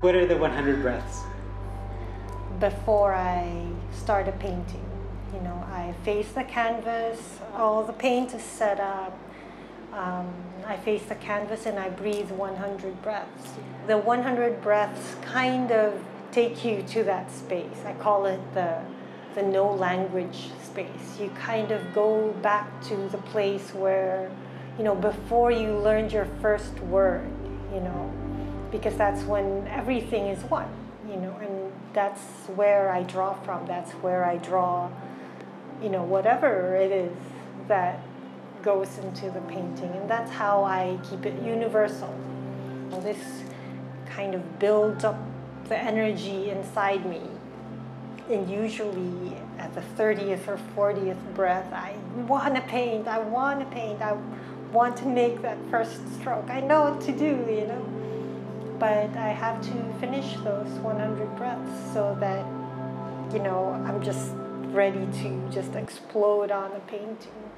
What are the 100 breaths? Before I start a painting, you know, I face the canvas, all the paint is set up. Um, I face the canvas and I breathe 100 breaths. The 100 breaths kind of take you to that space. I call it the, the no language space. You kind of go back to the place where, you know, before you learned your first word, you know, because that's when everything is one, you know, and that's where I draw from. That's where I draw, you know, whatever it is that goes into the painting, and that's how I keep it universal. This kind of builds up the energy inside me, and usually at the 30th or 40th breath, I want to paint, I want to paint, I want to make that first stroke. I know what to do, you know but I have to finish those 100 breaths so that, you know, I'm just ready to just explode on a painting.